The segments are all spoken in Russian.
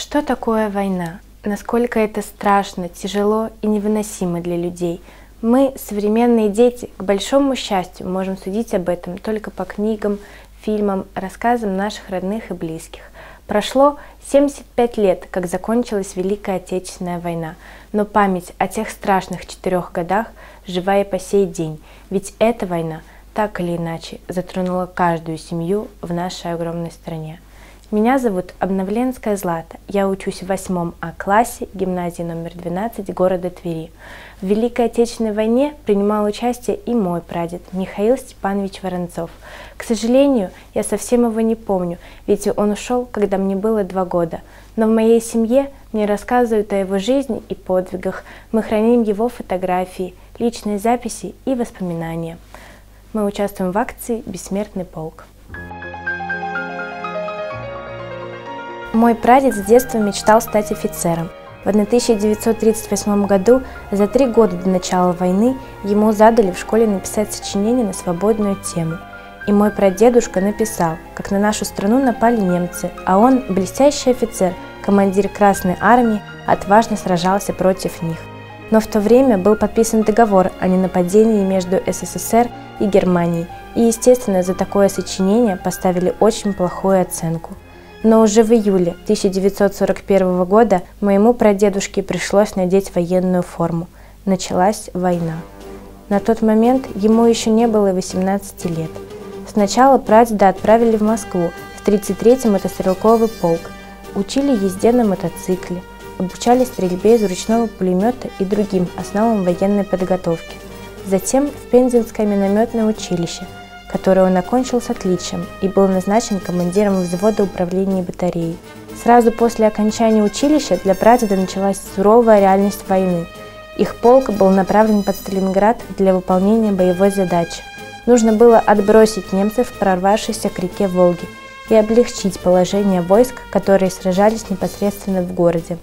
Что такое война? Насколько это страшно, тяжело и невыносимо для людей? Мы, современные дети, к большому счастью, можем судить об этом только по книгам, фильмам, рассказам наших родных и близких. Прошло 75 лет, как закончилась Великая Отечественная война, но память о тех страшных четырех годах жива и по сей день, ведь эта война так или иначе затронула каждую семью в нашей огромной стране. Меня зовут Обновленская Злата. Я учусь в восьмом А классе гимназии номер 12 города Твери. В Великой Отечественной войне принимал участие и мой прадед Михаил Степанович Воронцов. К сожалению, я совсем его не помню, ведь он ушел, когда мне было два года. Но в моей семье мне рассказывают о его жизни и подвигах. Мы храним его фотографии, личные записи и воспоминания. Мы участвуем в акции «Бессмертный полк». Мой прадед с детства мечтал стать офицером. В 1938 году, за три года до начала войны, ему задали в школе написать сочинение на свободную тему. И мой прадедушка написал, как на нашу страну напали немцы, а он, блестящий офицер, командир Красной Армии, отважно сражался против них. Но в то время был подписан договор о ненападении между СССР и Германией, и, естественно, за такое сочинение поставили очень плохую оценку – но уже в июле 1941 года моему прадедушке пришлось надеть военную форму. Началась война. На тот момент ему еще не было 18 лет. Сначала прадеда отправили в Москву, в 33-й мотострелковый полк. Учили езде на мотоцикле, обучали стрельбе из ручного пулемета и другим основам военной подготовки. Затем в Пензенское минометное училище – который он окончил с отличием и был назначен командиром взвода управления батареей. Сразу после окончания училища для прадеда началась суровая реальность войны. Их полк был направлен под Сталинград для выполнения боевой задачи. Нужно было отбросить немцев, прорвавшихся к реке Волги, и облегчить положение войск, которые сражались непосредственно в городе.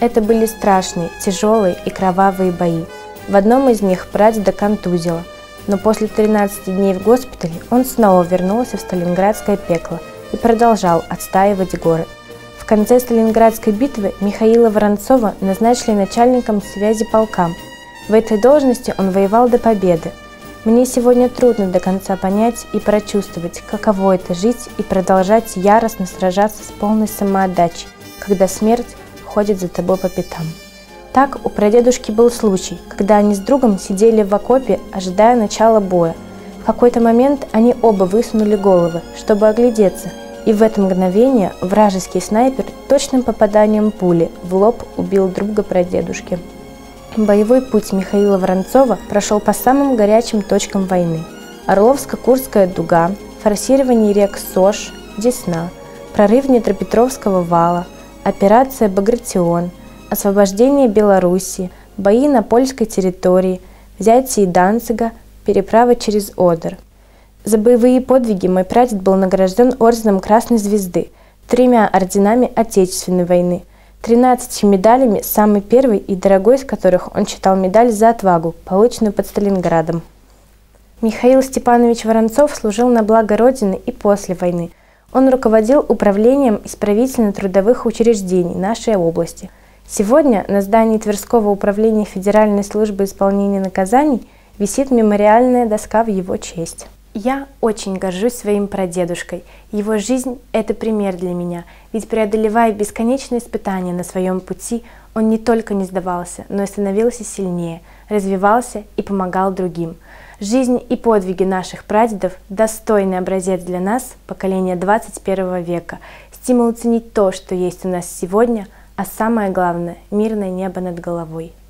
Это были страшные, тяжелые и кровавые бои. В одном из них прадеда контузило – но после 13 дней в госпитале он снова вернулся в Сталинградское пекло и продолжал отстаивать город. В конце Сталинградской битвы Михаила Воронцова назначили начальником связи полка. В этой должности он воевал до победы. Мне сегодня трудно до конца понять и прочувствовать, каково это жить и продолжать яростно сражаться с полной самоотдачей, когда смерть ходит за тобой по пятам. Так у прадедушки был случай, когда они с другом сидели в окопе, ожидая начала боя. В какой-то момент они оба высунули головы, чтобы оглядеться, и в это мгновение вражеский снайпер точным попаданием пули в лоб убил друга прадедушки. Боевой путь Михаила Воронцова прошел по самым горячим точкам войны. Орловско-Курская дуга, форсирование рек Сош, Десна, прорыв Днепропетровского вала, операция «Багратион», освобождение Белоруссии, бои на польской территории, взятие Данцига, переправа через Одер. За боевые подвиги мой прадед был награжден орденом Красной Звезды, тремя орденами Отечественной войны, 13 медалями, самый первый и дорогой из которых он читал медаль за отвагу, полученную под Сталинградом. Михаил Степанович Воронцов служил на благо Родины и после войны. Он руководил управлением исправительно-трудовых учреждений нашей области – Сегодня на здании Тверского управления Федеральной службы исполнения наказаний висит мемориальная доска в его честь. Я очень горжусь своим прадедушкой. Его жизнь – это пример для меня, ведь преодолевая бесконечные испытания на своем пути, он не только не сдавался, но и становился сильнее, развивался и помогал другим. Жизнь и подвиги наших прадедов – достойный образец для нас, поколения 21 века, стимул ценить то, что есть у нас сегодня – а самое главное – мирное небо над головой –